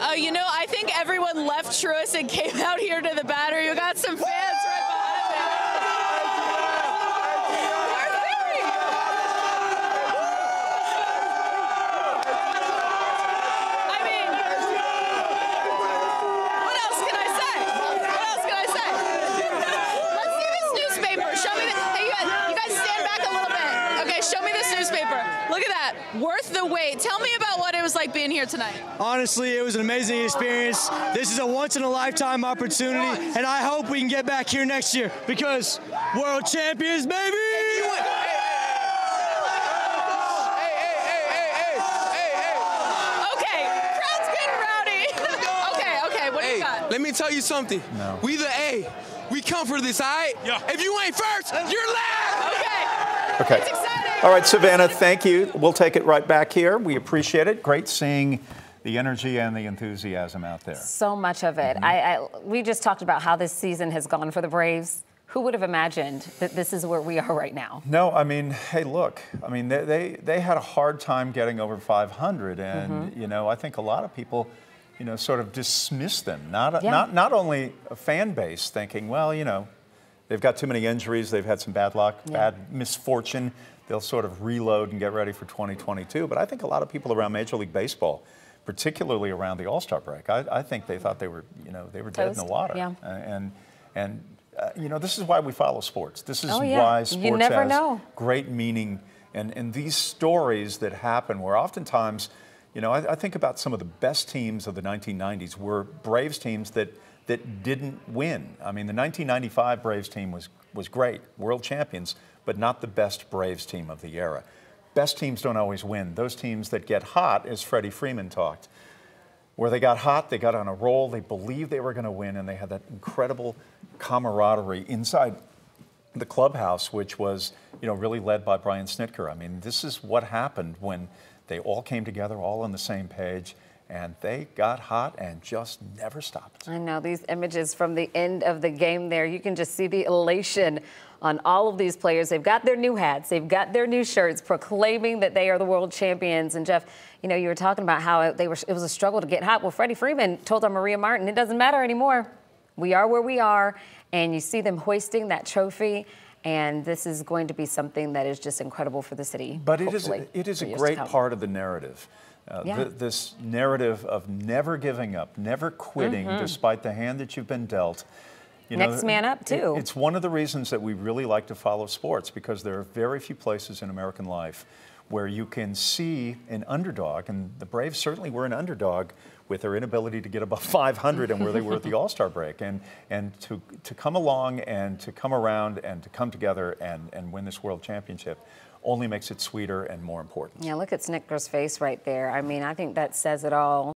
Oh, you know, I think everyone left Truist and came out here to the battery. You got some fans right behind me. Where's Barry? I mean, what else can I say? What else can I say? Let's see this newspaper. Show me the. Hey, you guys, you guys stand back a little bit. Okay, show me this newspaper. Look at that. Worth the wait. Tell me about what it was like being here tonight. Honestly, it was an amazing experience. This is a once in a lifetime opportunity, and I hope we can get back here next year because world champions, baby! Okay, crowd's getting rowdy. okay, okay, what do you got? let me tell you something. No. We the A. We come for this, all right? Yeah. If you ain't first, you're last. Okay. Okay. All right, Savannah, thank you. We'll take it right back here. We appreciate it. Great seeing the energy and the enthusiasm out there. So much of it. Mm-hmm. I, I, we just talked about how this season has gone for the Braves. Who would have imagined that this is where we are right now? No, I mean, hey, look, I mean, they, they, they had a hard time getting over 500, and, mm-hmm. you know, I think a lot of people, you know, sort of dismiss them. Not, Yeah. not, not only a fan base thinking, well, you know, they've got too many injuries, they've had some bad luck, bad misfortune, they'll sort of reload and get ready for 2022. But I think a lot of people around Major League Baseball, particularly around the All Star break, I, I think they thought they were, you know, they were dead in the water. yeah. Uh, And, and uh, you know, this is why we follow sports. This is Oh, yeah. why sports never has know. great meaning. And, and these stories that happen where oftentimes, you know, I, I think about some of the best teams of the 1990s were Braves teams that, that didn't win. I mean, the 1995 Braves team was, was great, world champions, but not the best Braves team of the era. Best teams don't always win. Those teams that get hot, as Freddie Freeman talked, where they got hot, they got on a roll, they believed they were going to win, and they had that incredible camaraderie inside the clubhouse, which was, you know, really led by Brian Snitker. I mean, this is what happened when they all came together, all on the same page, and they got hot and just never stopped. I know these images from the end of the game there. You can just see the elation on all of these players. They've got their new hats, they've got their new shirts proclaiming that they are the world champions. And Jeff, you know, you were talking about how it, they were, it was a struggle to get hot. Well, Freddie Freeman told our Maria Martin, it doesn't matter anymore. We are where we are. And you see them hoisting that trophy. And this is going to be something that is just incredible for the city. But it is it is a great part of the narrative. Uh, Yeah. th- this narrative of never giving up, never quitting, despite the hand that you've been dealt. You. Next man up, it- too. it's one of the reasons that we really like to follow sports because there are very few places in American life where you can see an underdog, and the Braves certainly were an underdog with their inability to get above 500 and where they were at the All Star break. And, and to, to come along and to come around and to come together and, and win this world championship only makes it sweeter and more important. Yeah, look at Snitker's face right there. I mean, I think that says it all.